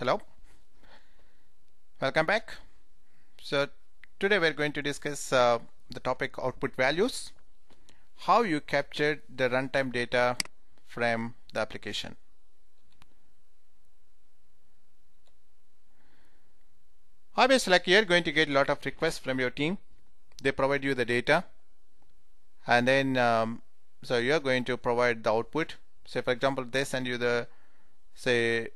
hello? Welcome back. So today we're going to discuss uh, the topic output values. How you capture the runtime data from the application. Obviously like you're going to get a lot of requests from your team. They provide you the data. And then um, so you're going to provide the output. Say for example they send you the say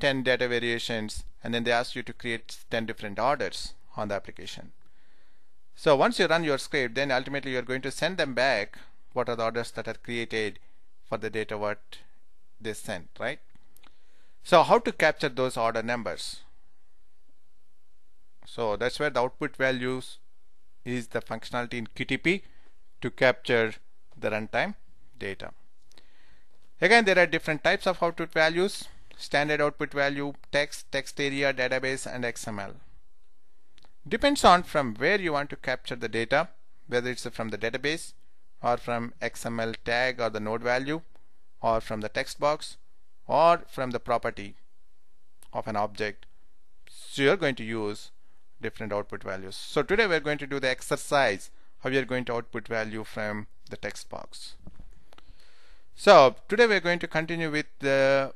10 data variations and then they ask you to create 10 different orders on the application. So once you run your script then ultimately you're going to send them back what are the orders that are created for the data what they sent right? So how to capture those order numbers? So that's where the output values is the functionality in QTP to capture the runtime data. Again, there are different types of output values, standard output value, text, text area, database, and XML. Depends on from where you want to capture the data, whether it's from the database or from XML tag or the node value or from the text box or from the property of an object. So you're going to use different output values. So today we're going to do the exercise how we are going to output value from the text box. So today we're going to continue with the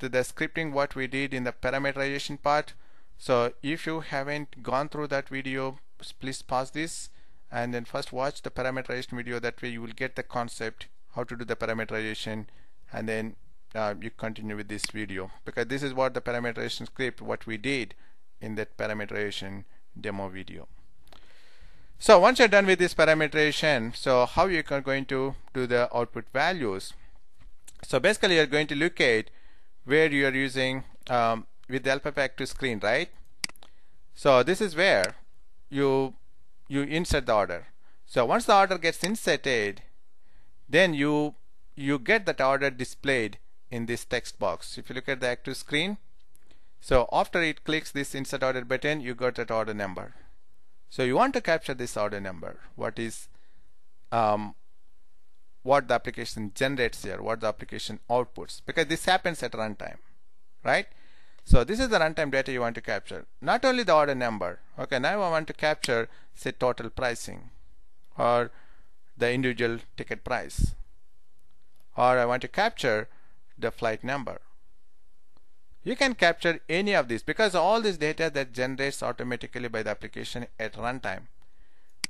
with the scripting what we did in the parameterization part. So if you haven't gone through that video, please pause this and then first watch the parameterization video. That way you will get the concept how to do the parameterization and then uh, you continue with this video because this is what the parameterization script what we did in that parameterization demo video. So once you're done with this parameterization, so how you are going to do the output values? So basically you're going to look at where you are using um, with the active screen, right? So this is where you you insert the order. So once the order gets inserted, then you you get that order displayed in this text box. If you look at the active screen, so after it clicks this insert order button, you got that order number. So you want to capture this order number. What is um, what the application generates here, what the application outputs, because this happens at runtime, right? So this is the runtime data you want to capture. Not only the order number. Okay, now I want to capture say total pricing or the individual ticket price or I want to capture the flight number you can capture any of these because all this data that generates automatically by the application at runtime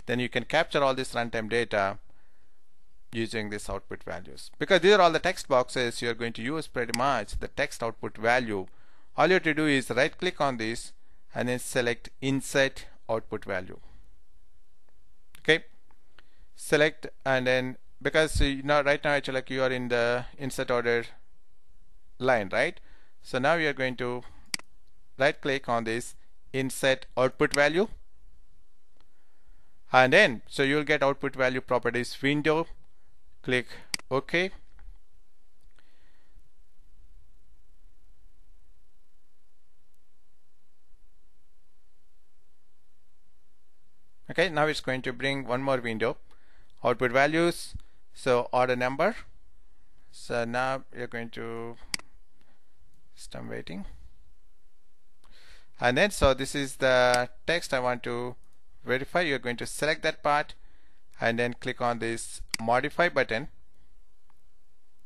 then you can capture all this runtime data using these output values. Because these are all the text boxes you're going to use pretty much the text output value. All you have to do is right click on this and then select insert output value. Okay? Select and then because you know right now actually like you are in the insert order line right? So now you are going to right click on this insert output value. And then so you'll get output value properties window click OK. Okay now it's going to bring one more window. Output values so order number. So now you're going to I'm waiting. And then so this is the text I want to verify. You're going to select that part and then click on this modify button.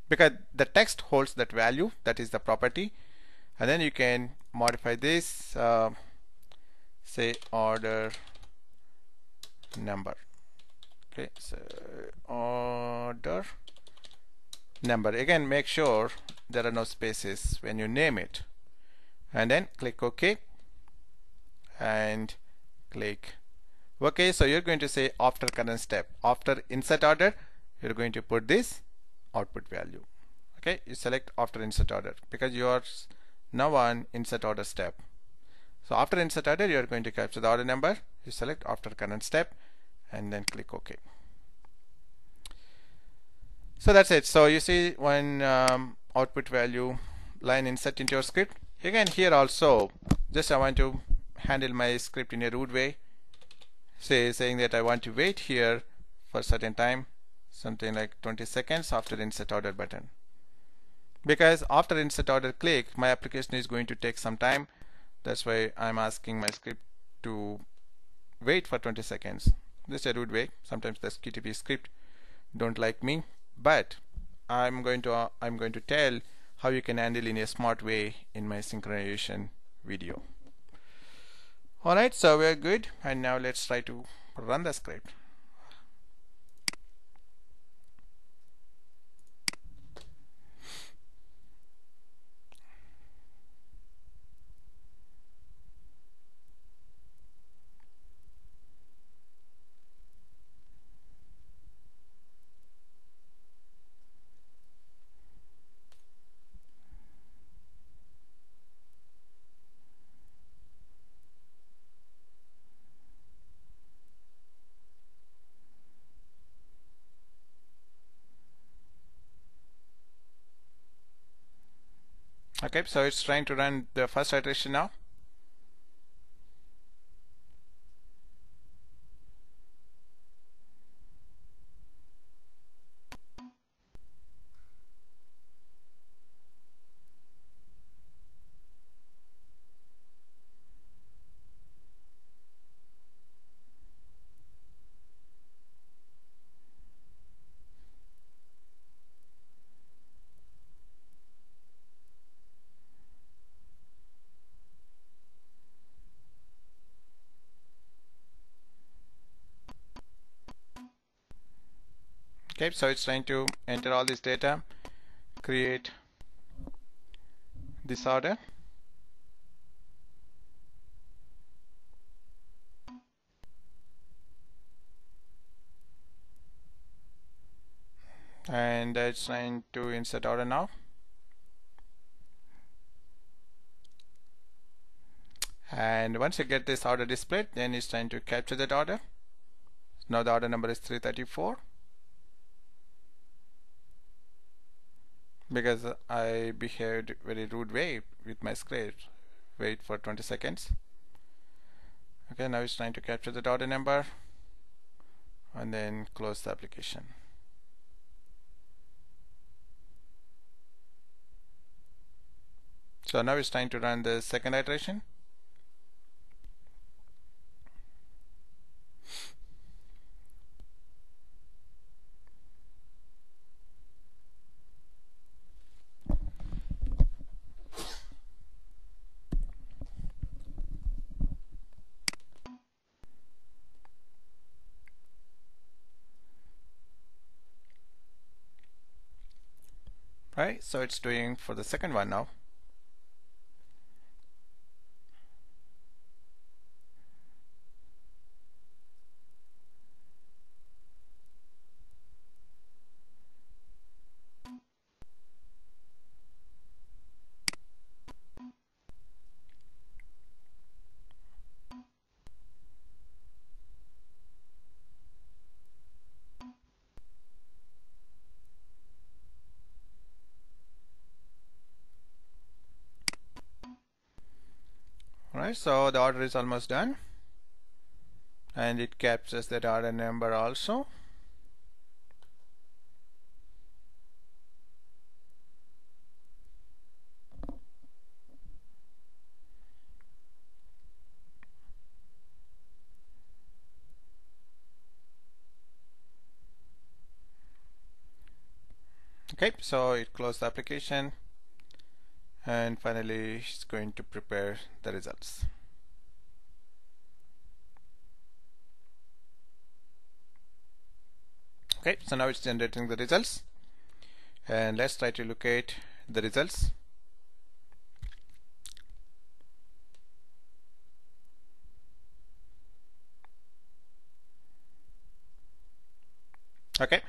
Because the text holds that value that is the property. And then you can modify this uh, say order number. Okay so order number. Again make sure there are no spaces when you name it. And then click OK. And click OK so you're going to say after current step. After insert order you're going to put this output value. Okay you select after insert order because you are now on insert order step. So after insert order you are going to capture the order number. You select after current step and then click OK. So that's it. So you see when um, output value line insert into your script. Again here also just I want to handle my script in a rude way say saying that I want to wait here for a certain time something like 20 seconds after insert order button. Because after insert order click my application is going to take some time. That's why I'm asking my script to wait for 20 seconds. This is a rude way. Sometimes the QTP script don't like me. But I'm going to uh, I'm going to tell how you can handle in a smart way in my synchronization video alright so we're good. And now let's try to run the script okay so it's trying to run the first iteration now okay so it's trying to enter all this data create this order. And it's trying to insert order now. And once you get this order displayed then it's trying to capture that order. Now the order number is 334 because I behaved very rude way with my script. Wait for 20 seconds. Okay now it's trying to capture the order number and then close the application. So now it's trying to run the second iteration right so it's doing for the second one now Alright, so the order is almost done and it captures that order number also. Okay, so it closed the application and finally it's going to prepare the results. Okay so now it's generating the results. And let's try to locate the results. Okay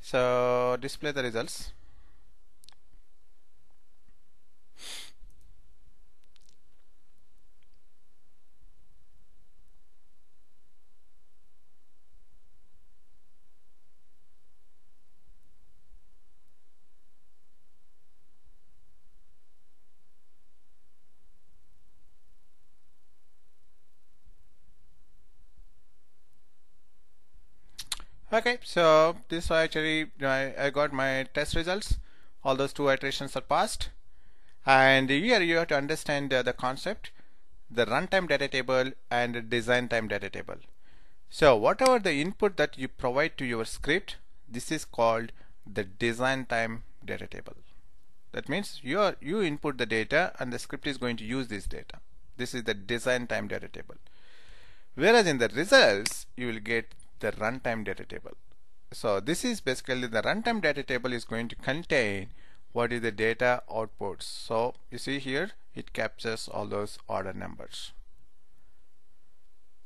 so display the results okay so this actually I, I got my test results. All those two iterations are passed. And here you have to understand uh, the concept the runtime data table and design time data table. So whatever the input that you provide to your script this is called the design time data table. That means you are you input the data and the script is going to use this data. This is the design time data table. Whereas in the results you will get the runtime data table. So this is basically the runtime data table is going to contain what is the data outputs. So you see here it captures all those order numbers.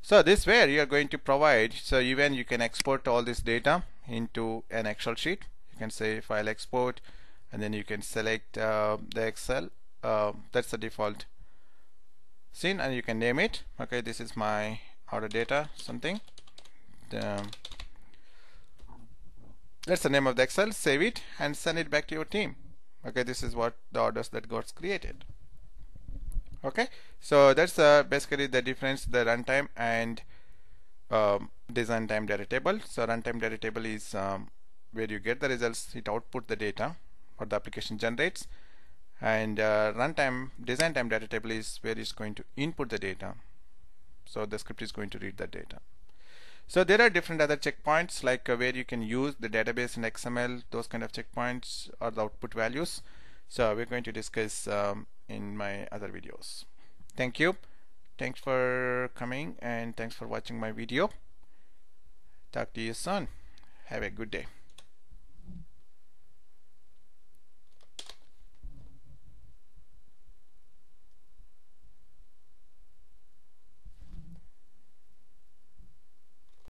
So this way you are going to provide so even you can export all this data into an excel sheet. You can say file export and then you can select uh, the excel uh, that's the default scene and you can name it. Okay this is my order data something um, that's the name of the excel save it and send it back to your team. Okay this is what the orders that got created. Okay so that's uh, basically the difference the runtime and um, design time data table. So runtime data table is um, where you get the results. It output the data what the application generates. And uh, runtime design time data table is where it's going to input the data. So the script is going to read the data so there are different other checkpoints like uh, where you can use the database in XML those kind of checkpoints or the output values. So we're going to discuss um, in my other videos. Thank you. Thanks for coming and thanks for watching my video. Talk to you soon. Have a good day